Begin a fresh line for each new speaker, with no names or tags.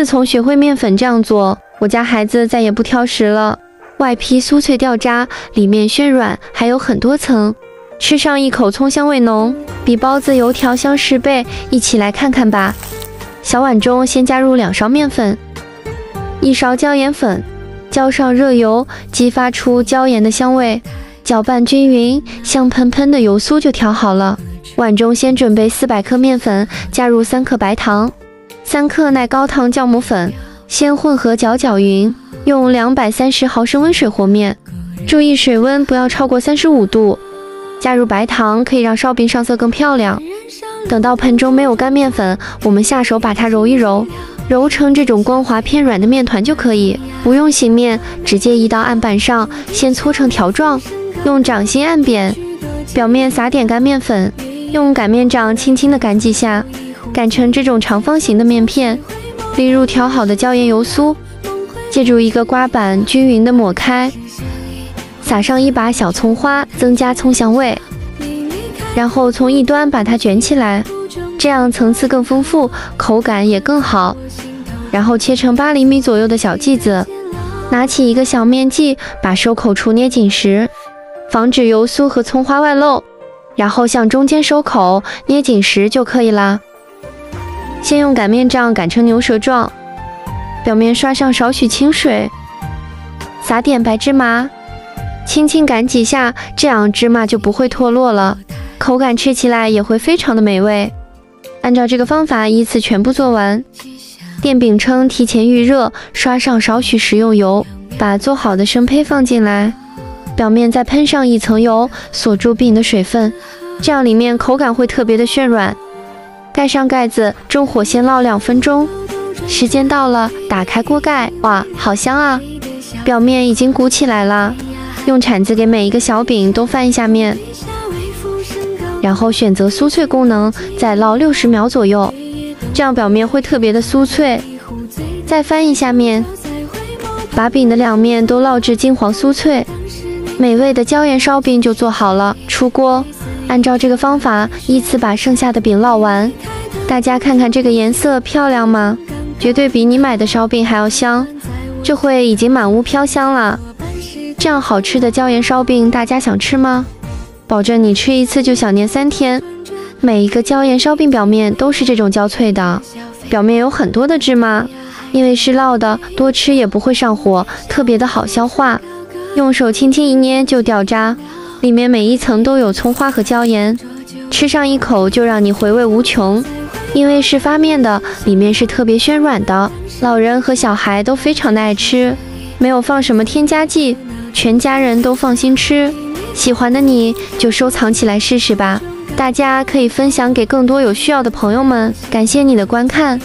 自从学会面粉这样做，我家孩子再也不挑食了。外皮酥脆掉渣，里面暄软，还有很多层，吃上一口葱香味浓，比包子油条香十倍。一起来看看吧。小碗中先加入两勺面粉，一勺椒盐粉，浇上热油，激发出椒盐的香味，搅拌均匀，香喷喷的油酥就调好了。碗中先准备四百克面粉，加入三克白糖，三克耐高糖酵母粉，先混合搅搅匀。用两百三十毫升温水和面，注意水温不要超过三十五度。加入白糖可以让烧饼上色更漂亮。等到盆中没有干面粉，我们下手把它揉一揉，揉成这种光滑偏软的面团就可以。不用醒面，直接移到案板上，先搓成条状，用掌心按扁，表面撒点干面粉，用擀面杖轻轻的擀几下，擀成这种长方形的面片，例入调好的椒盐油酥。借助一个刮板均匀的抹开，撒上一把小葱花，增加葱香味。然后从一端把它卷起来，这样层次更丰富，口感也更好。然后切成八厘米左右的小剂子，拿起一个小面剂，把收口处捏紧实，防止油酥和葱花外露。然后向中间收口，捏紧实就可以啦。先用擀面杖擀成牛舌状。表面刷上少许清水，撒点白芝麻，轻轻擀几下，这样芝麻就不会脱落了，口感吃起来也会非常的美味。按照这个方法依次全部做完。电饼铛提前预热，刷上少许食用油，把做好的生胚放进来，表面再喷上一层油，锁住饼的水分，这样里面口感会特别的暄软。盖上盖子，中火先烙两分钟。时间到了，打开锅盖，哇，好香啊！表面已经鼓起来了，用铲子给每一个小饼都翻一下面，然后选择酥脆功能，再烙六十秒左右，这样表面会特别的酥脆。再翻一下面，把饼的两面都烙至金黄酥脆，美味的椒盐烧饼就做好了。出锅，按照这个方法依次把剩下的饼烙完。大家看看这个颜色漂亮吗？绝对比你买的烧饼还要香，这会已经满屋飘香了。这样好吃的椒盐烧饼，大家想吃吗？保证你吃一次就想念三天。每一个椒盐烧饼表面都是这种焦脆的，表面有很多的芝麻，因为是烙的，多吃也不会上火，特别的好消化。用手轻轻一捏就掉渣，里面每一层都有葱花和椒盐，吃上一口就让你回味无穷。因为是发面的，里面是特别暄软的，老人和小孩都非常的爱吃，没有放什么添加剂，全家人都放心吃。喜欢的你就收藏起来试试吧，大家可以分享给更多有需要的朋友们。感谢你的观看。